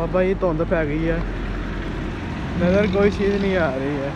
ਬਾਬਾ ਜੀ ਧੁੰਦ ਪੈ ਗਈ ਹੈ। ਨਜ਼ਰ ਕੋਈ ਚੀਜ਼ ਨਹੀਂ ਆ ਰਹੀ ਹੈ।